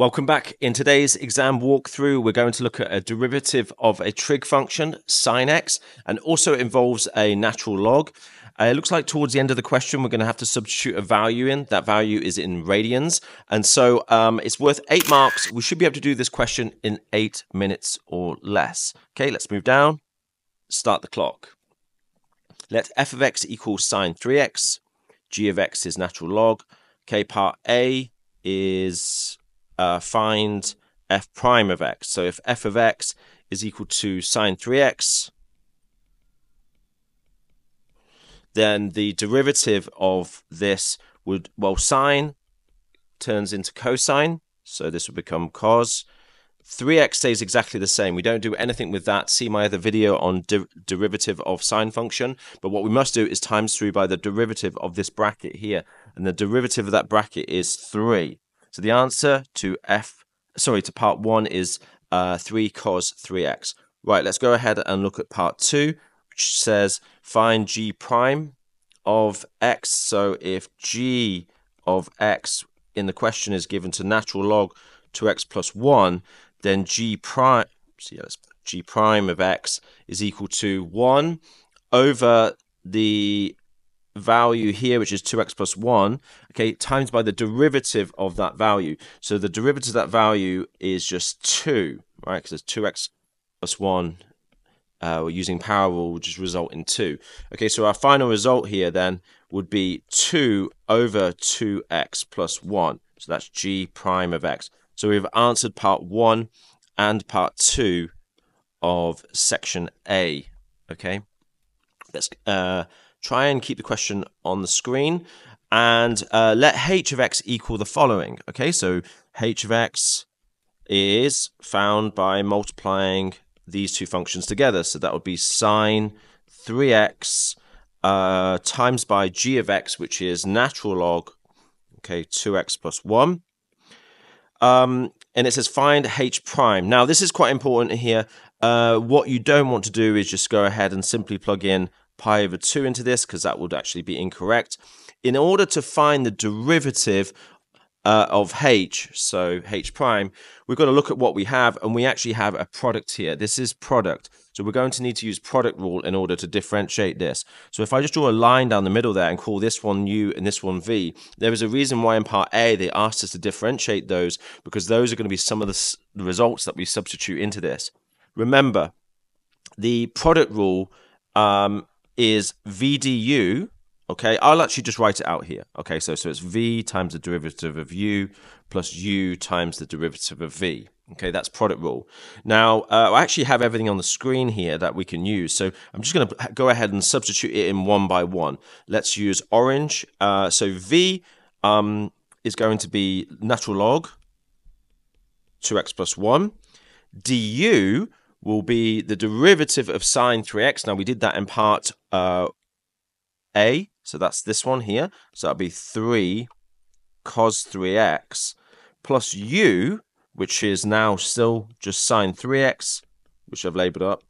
Welcome back. In today's exam walkthrough, we're going to look at a derivative of a trig function, sine x, and also involves a natural log. Uh, it looks like towards the end of the question, we're going to have to substitute a value in. That value is in radians. And so um, it's worth eight marks. We should be able to do this question in eight minutes or less. Okay, let's move down. Start the clock. Let f of x equal sine 3x. g of x is natural log. Okay, part A is uh, find f prime of x. So if f of x is equal to sine 3x, then the derivative of this would, well, sine turns into cosine, so this would become cos. 3x stays exactly the same. We don't do anything with that. See my other video on de derivative of sine function. But what we must do is times through by the derivative of this bracket here. And the derivative of that bracket is 3. So the answer to F, sorry, to part one is uh, 3 cos 3x. Right, let's go ahead and look at part two, which says find g prime of x. So if g of x in the question is given to natural log 2x plus 1, then g prime, see, let's g prime of x is equal to 1 over the value here, which is 2x plus 1, okay, times by the derivative of that value. So the derivative of that value is just 2, right, because it's 2x plus 1. Uh, we're using power rule, which is result in 2. Okay, so our final result here then would be 2 over 2x plus 1. So that's g prime of x. So we've answered part 1 and part 2 of section A. Okay, let's uh, try and keep the question on the screen and uh, let h of x equal the following. Okay, so h of x is found by multiplying these two functions together. So that would be sine 3x uh, times by g of x, which is natural log, okay, 2x plus 1. Um, and it says find h prime. Now, this is quite important here. Uh, what you don't want to do is just go ahead and simply plug in pi over 2 into this because that would actually be incorrect. In order to find the derivative uh, of h, so h prime, we've got to look at what we have, and we actually have a product here. This is product. So we're going to need to use product rule in order to differentiate this. So if I just draw a line down the middle there and call this one u and this one v, there is a reason why in part A they asked us to differentiate those because those are going to be some of the, results that we substitute into this. Remember, the product rule um, is VDU. Okay, I'll actually just write it out here. Okay, so, so it's V times the derivative of U plus U times the derivative of V. Okay, that's product rule. Now, uh, I actually have everything on the screen here that we can use. So I'm just going to go ahead and substitute it in one by one. Let's use orange. Uh, so V um, is going to be natural log 2x plus 1. du will be the derivative of sine 3x. Now, we did that in part uh, A, so that's this one here. So that'll be 3 cos 3x plus u, which is now still just sine 3x, which I've labeled up.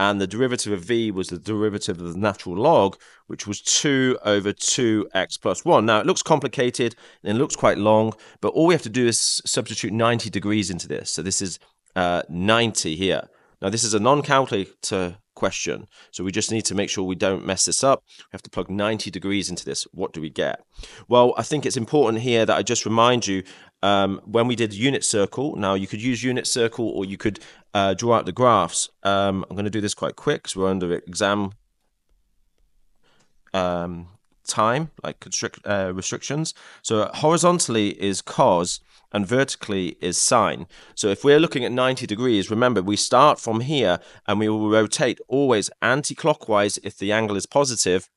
And the derivative of v was the derivative of the natural log, which was 2 over 2x plus 1. Now, it looks complicated and it looks quite long, but all we have to do is substitute 90 degrees into this. So this is uh, 90 here. Now, this is a non-calculator question, so we just need to make sure we don't mess this up. We have to plug 90 degrees into this. What do we get? Well, I think it's important here that I just remind you um, when we did unit circle, now you could use unit circle or you could uh, draw out the graphs. Um, I'm going to do this quite quick because we're under exam um, time, like constrict, uh, restrictions. So horizontally is cos and vertically is sine. So if we're looking at 90 degrees, remember we start from here and we will rotate always anti-clockwise if the angle is positive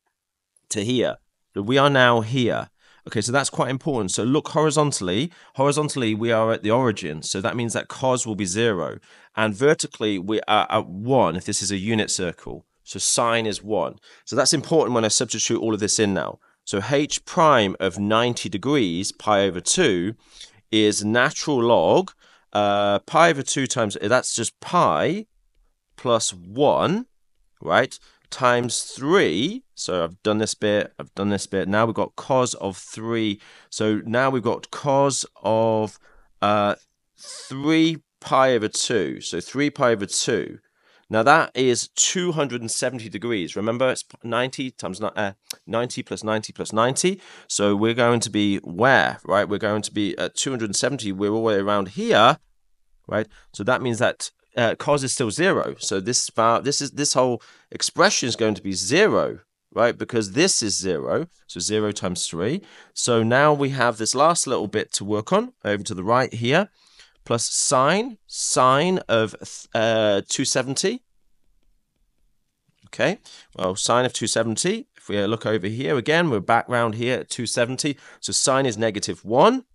to here. So we are now here. Okay, so that's quite important. So look horizontally. Horizontally, we are at the origin. So that means that cos will be zero. And vertically, we are at one if this is a unit circle. So sine is 1. So that's important when I substitute all of this in now. So h prime of 90 degrees, pi over 2, is natural log. Uh, pi over 2 times, that's just pi plus 1, right, times 3. So I've done this bit, I've done this bit. Now we've got cos of 3. So now we've got cos of uh, 3 pi over 2. So 3 pi over 2. Now that is 270 degrees. Remember, it's 90 times uh, 90 plus 90 plus 90. So we're going to be where, right? We're going to be at 270. We're all the way around here, right? So that means that uh, cos is still zero. So this this is this whole expression is going to be zero, right? Because this is zero. So zero times three. So now we have this last little bit to work on over to the right here plus sine, sine of uh, 270. Okay, well, sine of 270, if we look over here again, we're back round here at 270. So sine is negative 1.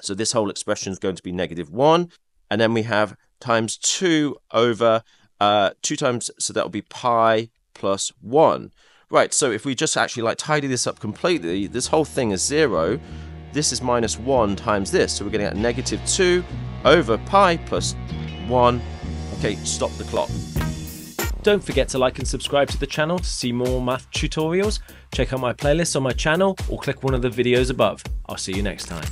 So this whole expression is going to be negative 1. And then we have times 2 over uh, 2 times, so that will be pi plus 1. Right, so if we just actually like tidy this up completely, this whole thing is 0 this is minus 1 times this. So we're getting at negative 2 over pi plus 1. Okay, stop the clock. Don't forget to like and subscribe to the channel to see more math tutorials. Check out my playlist on my channel or click one of the videos above. I'll see you next time.